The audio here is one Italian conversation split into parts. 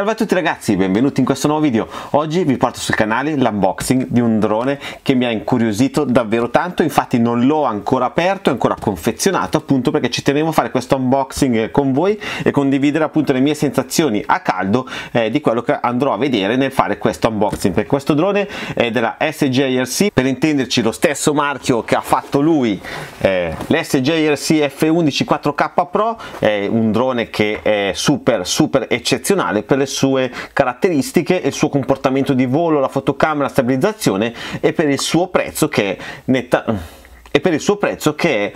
Salve a tutti ragazzi, benvenuti in questo nuovo video. Oggi vi porto sul canale l'unboxing di un drone che mi ha incuriosito davvero tanto, infatti non l'ho ancora aperto, è ancora confezionato appunto perché ci tenevo a fare questo unboxing con voi e condividere appunto le mie sensazioni a caldo eh, di quello che andrò a vedere nel fare questo unboxing, perché questo drone è della SJRC, per intenderci lo stesso marchio che ha fatto lui, eh, l'SJRC F11 4K Pro, è un drone che è super super eccezionale per le sue caratteristiche, il suo comportamento di volo, la fotocamera, la stabilizzazione e per il suo prezzo che è netta e per il suo prezzo che è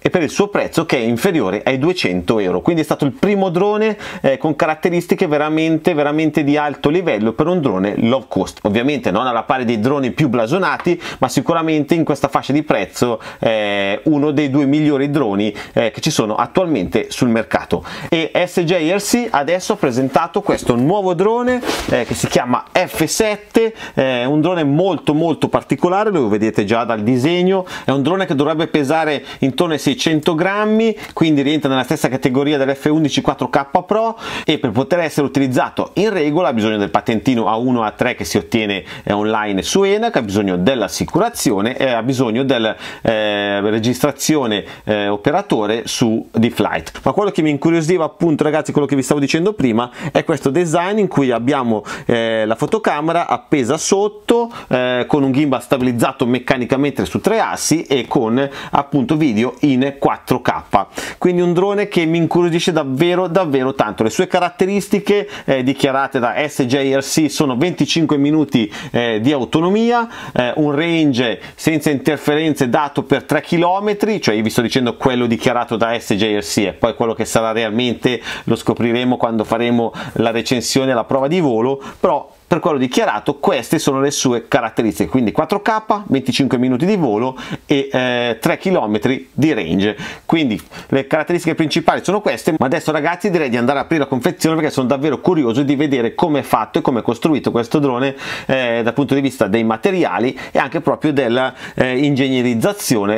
e per il suo prezzo che è inferiore ai 200 euro. Quindi è stato il primo drone eh, con caratteristiche veramente veramente di alto livello per un drone low cost. Ovviamente non alla pari dei droni più blasonati ma sicuramente in questa fascia di prezzo eh, uno dei due migliori droni eh, che ci sono attualmente sul mercato. E SJRC adesso ha presentato questo nuovo drone eh, che si chiama F7 è un drone molto molto particolare lo vedete già dal disegno. È un drone che dovrebbe pesare intorno ai 600 grammi quindi rientra nella stessa categoria dell'F11 4K Pro e per poter essere utilizzato in regola ha bisogno del patentino A1 A3 che si ottiene eh, online su ENAC ha bisogno dell'assicurazione e ha bisogno della eh, registrazione eh, operatore su D-Flight. Ma quello che mi incuriosiva appunto ragazzi quello che vi stavo dicendo prima è questo design in cui abbiamo eh, la fotocamera appesa sotto eh, con un gimbal stabilizzato meccanicamente su tre assi e con appunto video in 4K quindi un drone che mi incuriosisce davvero davvero tanto. Le sue caratteristiche eh, dichiarate da SJRC sono 25 minuti eh, di autonomia eh, un range senza interferenze dato per 3 km cioè io vi sto dicendo quello dichiarato da SJRC e poi quello che sarà realmente lo scopriremo quando faremo la recensione la prova di volo però per quello dichiarato queste sono le sue caratteristiche. Quindi 4k 25 minuti di volo e eh, 3 km di range. Quindi le caratteristiche principali sono queste ma adesso ragazzi direi di andare a aprire la confezione perché sono davvero curioso di vedere come è fatto e come è costruito questo drone eh, dal punto di vista dei materiali e anche proprio della eh,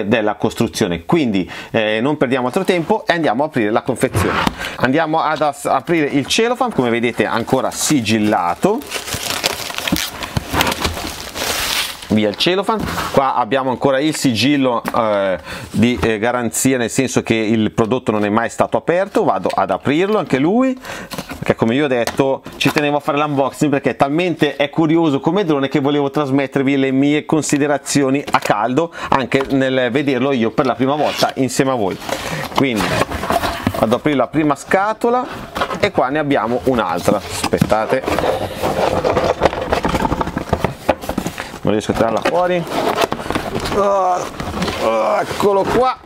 della costruzione. Quindi eh, non perdiamo altro tempo e andiamo a aprire la confezione. Andiamo ad aprire il cellophane come vedete ancora sigillato via il cellophane qua abbiamo ancora il sigillo eh, di eh, garanzia nel senso che il prodotto non è mai stato aperto vado ad aprirlo anche lui perché come io ho detto ci tenevo a fare l'unboxing perché talmente è curioso come drone che volevo trasmettervi le mie considerazioni a caldo anche nel vederlo io per la prima volta insieme a voi. Quindi vado ad aprire la prima scatola e qua ne abbiamo un'altra. Aspettate non riesco a tirarla fuori. Oh, oh, eccolo qua.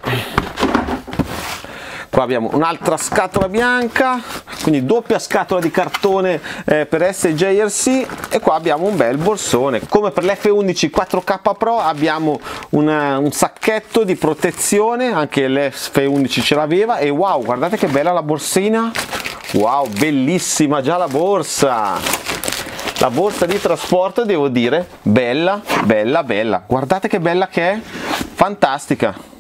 Qua abbiamo un'altra scatola bianca quindi doppia scatola di cartone eh, per SJRC e qua abbiamo un bel borsone. Come per l'F11 4K Pro abbiamo una, un sacchetto di protezione anche l'F11 ce l'aveva. E wow guardate che bella la borsina. Wow bellissima già la borsa la borsa di trasporto devo dire bella bella bella. Guardate che bella che è. Fantastica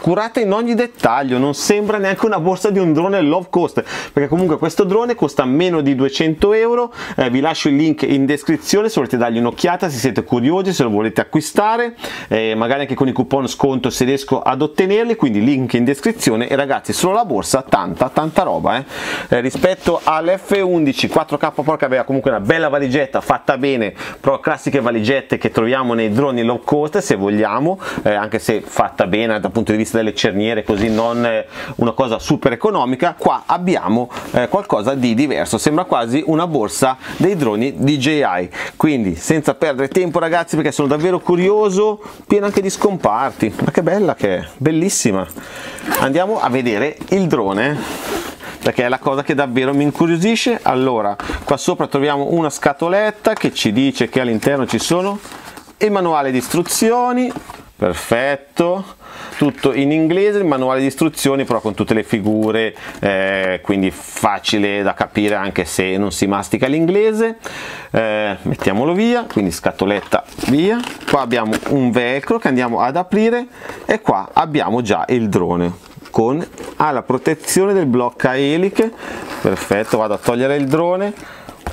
curata in ogni dettaglio non sembra neanche una borsa di un drone low cost perché comunque questo drone costa meno di 200 euro eh, vi lascio il link in descrizione se volete dargli un'occhiata se siete curiosi se lo volete acquistare eh, magari anche con i coupon sconto se riesco ad ottenerli quindi link in descrizione e ragazzi solo la borsa tanta tanta roba eh. Eh, rispetto all'F11 4K Pro che aveva comunque una bella valigetta fatta bene però classiche valigette che troviamo nei droni low cost se vogliamo eh, anche se fatta bene dal punto di vista delle cerniere così non una cosa super economica qua abbiamo eh, qualcosa di diverso. Sembra quasi una borsa dei droni DJI quindi senza perdere tempo ragazzi perché sono davvero curioso pieno anche di scomparti. Ma che bella che è bellissima. Andiamo a vedere il drone perché è la cosa che davvero mi incuriosisce. Allora qua sopra troviamo una scatoletta che ci dice che all'interno ci sono il manuale di istruzioni. Perfetto tutto in inglese il manuale di istruzioni però con tutte le figure eh, quindi facile da capire anche se non si mastica l'inglese. Eh, mettiamolo via quindi scatoletta via. Qua abbiamo un velcro che andiamo ad aprire e qua abbiamo già il drone con ah, la protezione del blocca eliche. Perfetto vado a togliere il drone.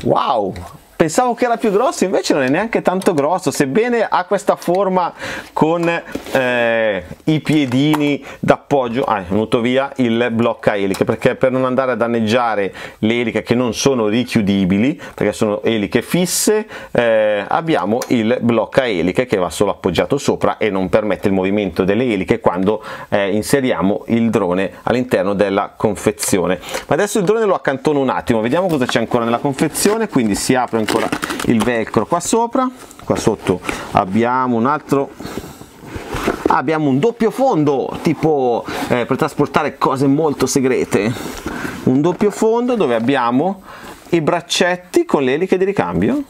Wow Pensavo che era più grosso, invece non è neanche tanto grosso, sebbene ha questa forma con eh, i piedini d'appoggio. Ah, è venuto via il blocca eliche, perché per non andare a danneggiare le eliche che non sono richiudibili, perché sono eliche fisse, eh, abbiamo il blocca eliche che va solo appoggiato sopra e non permette il movimento delle eliche quando eh, inseriamo il drone all'interno della confezione. Ma adesso il drone lo accantono un attimo, vediamo cosa c'è ancora nella confezione, quindi si apre ancora il velcro qua sopra. Qua sotto abbiamo un altro abbiamo un doppio fondo tipo eh, per trasportare cose molto segrete. Un doppio fondo dove abbiamo i braccetti con le eliche di ricambio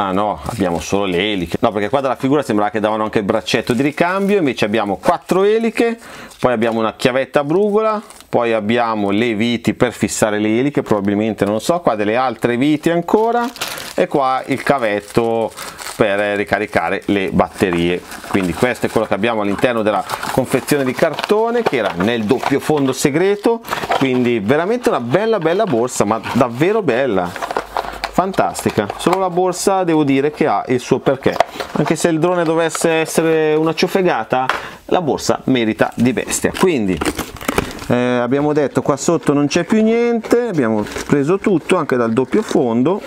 ah no abbiamo solo le eliche. No perché qua dalla figura sembrava che davano anche il braccetto di ricambio invece abbiamo quattro eliche poi abbiamo una chiavetta a brugola poi abbiamo le viti per fissare le eliche probabilmente non so qua delle altre viti ancora e qua il cavetto per ricaricare le batterie. Quindi questo è quello che abbiamo all'interno della confezione di cartone che era nel doppio fondo segreto quindi veramente una bella bella borsa ma davvero bella fantastica. Solo la borsa devo dire che ha il suo perché. Anche se il drone dovesse essere una ciofegata la borsa merita di bestia. Quindi eh, abbiamo detto qua sotto non c'è più niente abbiamo preso tutto anche dal doppio fondo.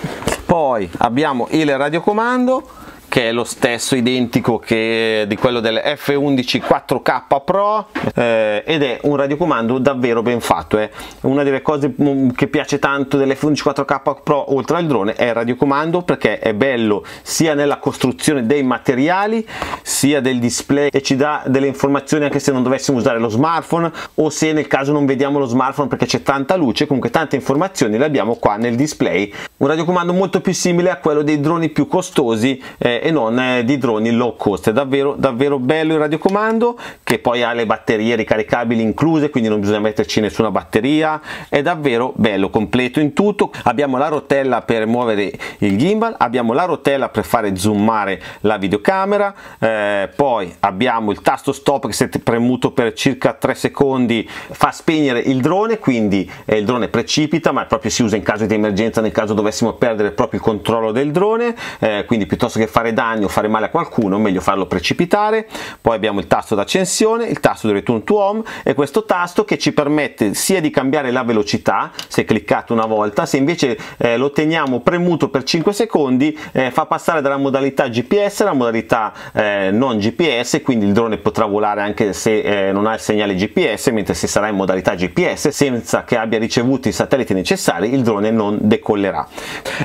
Poi abbiamo il radiocomando che è lo stesso identico che di quello del F11 4K Pro eh, ed è un radiocomando davvero ben fatto è una delle cose mm, che piace tanto dell'F11 4K Pro oltre al drone è il radiocomando perché è bello sia nella costruzione dei materiali sia del display e ci dà delle informazioni anche se non dovessimo usare lo smartphone o se nel caso non vediamo lo smartphone perché c'è tanta luce comunque tante informazioni le abbiamo qua nel display. Un radiocomando molto più simile a quello dei droni più costosi eh, e non eh, di droni low cost. È davvero davvero bello il radiocomando che poi ha le batterie ricaricabili incluse quindi non bisogna metterci nessuna batteria. È davvero bello completo in tutto. Abbiamo la rotella per muovere il gimbal abbiamo la rotella per fare zoomare la videocamera eh, poi abbiamo il tasto stop che se premuto per circa 3 secondi fa spegnere il drone quindi eh, il drone precipita ma proprio si usa in caso di emergenza nel caso dovessimo perdere proprio il controllo del drone eh, quindi piuttosto che fare danni o fare male a qualcuno meglio farlo precipitare. Poi abbiamo il tasto d'accensione il tasto di return to home e questo tasto che ci permette sia di cambiare la velocità se cliccato una volta se invece eh, lo teniamo premuto per 5 secondi eh, fa passare dalla modalità GPS alla modalità eh, non GPS quindi il drone potrà volare anche se eh, non ha il segnale GPS mentre se sarà in modalità GPS senza che abbia ricevuto i satelliti necessari il drone non decollerà.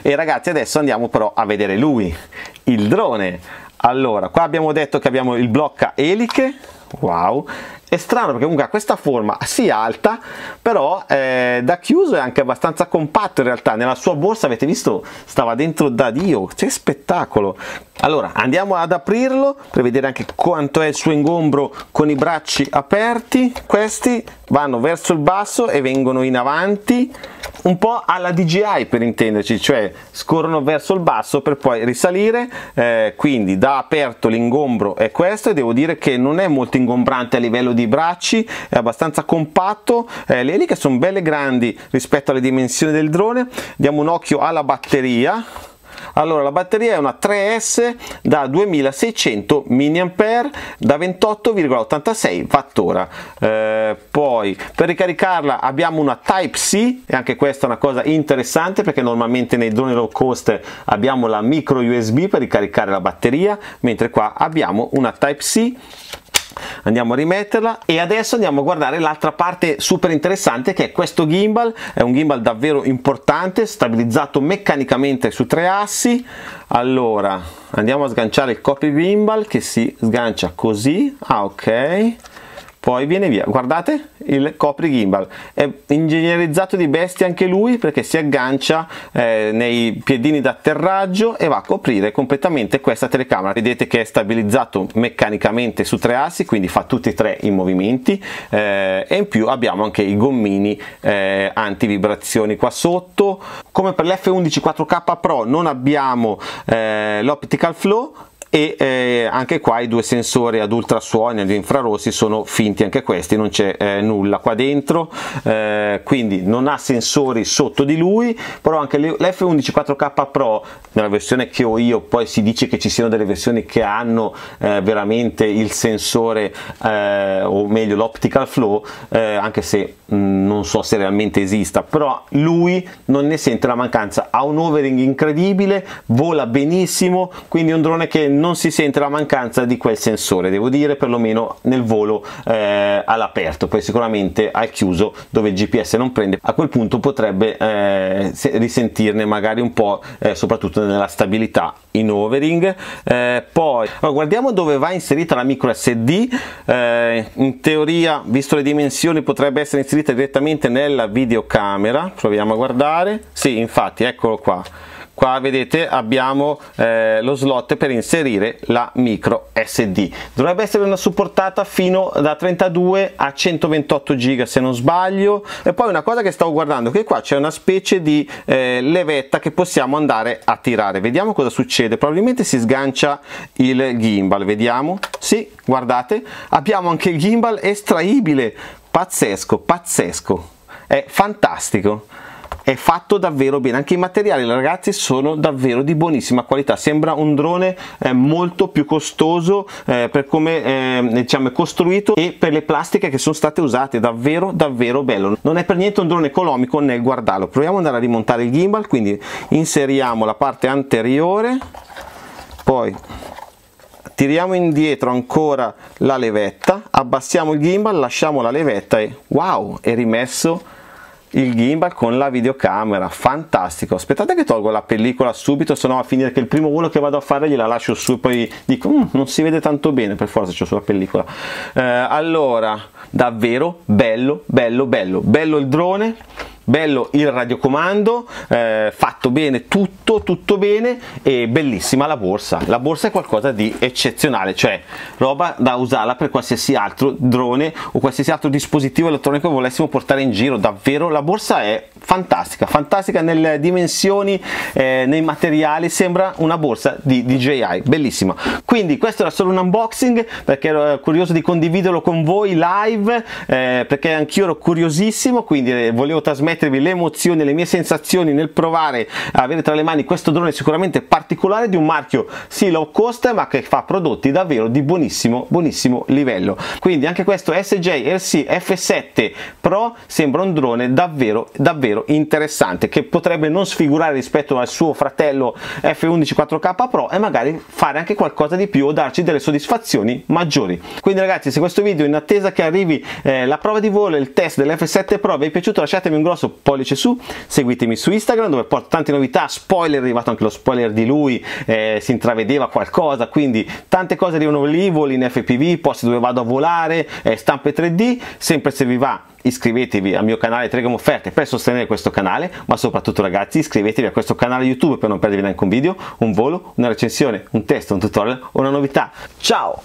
E ragazzi adesso andiamo però a vedere lui il drone. Allora qua abbiamo detto che abbiamo il blocca eliche. Wow. È strano perché comunque ha questa forma sì alta però eh, da chiuso è anche abbastanza compatto in realtà. Nella sua borsa avete visto stava dentro da dio. Che spettacolo. Allora andiamo ad aprirlo per vedere anche quanto è il suo ingombro con i bracci aperti. Questi vanno verso il basso e vengono in avanti un po' alla DJI per intenderci cioè scorrono verso il basso per poi risalire eh, quindi da aperto l'ingombro è questo e devo dire che non è molto ingombrante a livello di bracci è abbastanza compatto eh, le eliche sono belle grandi rispetto alle dimensioni del drone. Diamo un occhio alla batteria allora la batteria è una 3S da 2600 mAh da 28,86 Wh eh, poi per ricaricarla abbiamo una Type C e anche questa è una cosa interessante perché normalmente nei droni low cost abbiamo la micro USB per ricaricare la batteria mentre qua abbiamo una Type C andiamo a rimetterla e adesso andiamo a guardare l'altra parte super interessante che è questo gimbal. È un gimbal davvero importante stabilizzato meccanicamente su tre assi. Allora andiamo a sganciare il copy gimbal che si sgancia così. Ah ok poi viene via. Guardate il copri gimbal è ingegnerizzato di bestia anche lui perché si aggancia eh, nei piedini d'atterraggio e va a coprire completamente questa telecamera. Vedete che è stabilizzato meccanicamente su tre assi quindi fa tutti e tre i movimenti eh, e in più abbiamo anche i gommini eh, anti vibrazioni qua sotto. Come per l'F11 4K Pro non abbiamo eh, l'optical flow e eh, anche qua i due sensori ad ultrasuoni ad infrarossi sono finti anche questi non c'è eh, nulla qua dentro. Eh, quindi non ha sensori sotto di lui però anche l'F11 4K Pro nella versione che ho io poi si dice che ci siano delle versioni che hanno eh, veramente il sensore eh, o meglio l'optical flow eh, anche se mh, mm, non so se realmente esista però lui non ne sente la mancanza. Ha un overing incredibile vola benissimo quindi è un drone che non si sente la mancanza di quel sensore devo dire perlomeno nel volo eh, all'aperto. Poi sicuramente al chiuso dove il GPS non prende a quel punto potrebbe eh, risentirne magari un po' eh, soprattutto nella stabilità in overing eh, poi allora, guardiamo dove va inserita la micro SD eh, in teoria visto le dimensioni potrebbe essere inserita direttamente nella videocamera proviamo a guardare. Sì infatti eccolo qua qua vedete abbiamo eh, lo slot per inserire la micro SD dovrebbe essere una supportata fino da 32 a 128 giga se non sbaglio. E poi una cosa che stavo guardando che qua c'è una specie di eh, levetta che possiamo andare a tirare. Vediamo cosa succede. Probabilmente si sgancia il gimbal vediamo. Sì guardate. Abbiamo anche il gimbal estraibile. Pazzesco pazzesco. È fantastico è fatto davvero bene. Anche i materiali ragazzi sono davvero di buonissima qualità. Sembra un drone eh, molto più costoso eh, per come eh, diciamo è costruito e per le plastiche che sono state usate. Davvero davvero bello. Non è per niente un drone economico nel guardarlo. Proviamo ad andare a rimontare il gimbal quindi inseriamo la parte anteriore poi tiriamo indietro ancora la levetta abbassiamo il gimbal lasciamo la levetta e wow è rimesso il gimbal con la videocamera fantastico. Aspettate che tolgo la pellicola subito se no a finire che il primo volo che vado a fare gliela lascio su e poi dico mm, non si vede tanto bene per forza c'ho sulla pellicola. Eh, allora davvero bello bello bello. Bello il drone bello il radiocomando eh, fatto bene tutto tutto bene e bellissima la borsa. La borsa è qualcosa di eccezionale cioè roba da usarla per qualsiasi altro drone o qualsiasi altro dispositivo elettronico che volessimo portare in giro. Davvero la borsa è fantastica fantastica nelle dimensioni eh, nei materiali. Sembra una borsa di DJI bellissima. Quindi questo era solo un unboxing perché ero eh, curioso di condividerlo con voi live eh, perché anch'io ero curiosissimo quindi eh, volevo trasmettere trasmettervi le emozioni, le mie sensazioni nel provare a avere tra le mani questo drone sicuramente particolare di un marchio sì low cost ma che fa prodotti davvero di buonissimo buonissimo livello. Quindi anche questo SJ RC F7 Pro sembra un drone davvero davvero interessante che potrebbe non sfigurare rispetto al suo fratello F11 4K Pro e magari fare anche qualcosa di più o darci delle soddisfazioni maggiori. Quindi ragazzi se questo video in attesa che arrivi eh, la prova di volo e il test dell'F7 Pro vi è piaciuto lasciatemi un grosso pollice su, seguitemi su Instagram dove porto tante novità, spoiler, è arrivato anche lo spoiler di lui, eh, si intravedeva qualcosa, quindi tante cose arrivano lì, voli in FPV, posti dove vado a volare, eh, stampe 3D, sempre se vi va iscrivetevi al mio canale Telegram Offerte per sostenere questo canale, ma soprattutto ragazzi iscrivetevi a questo canale YouTube per non perdervi neanche un video, un volo, una recensione, un test, un tutorial o una novità. Ciao!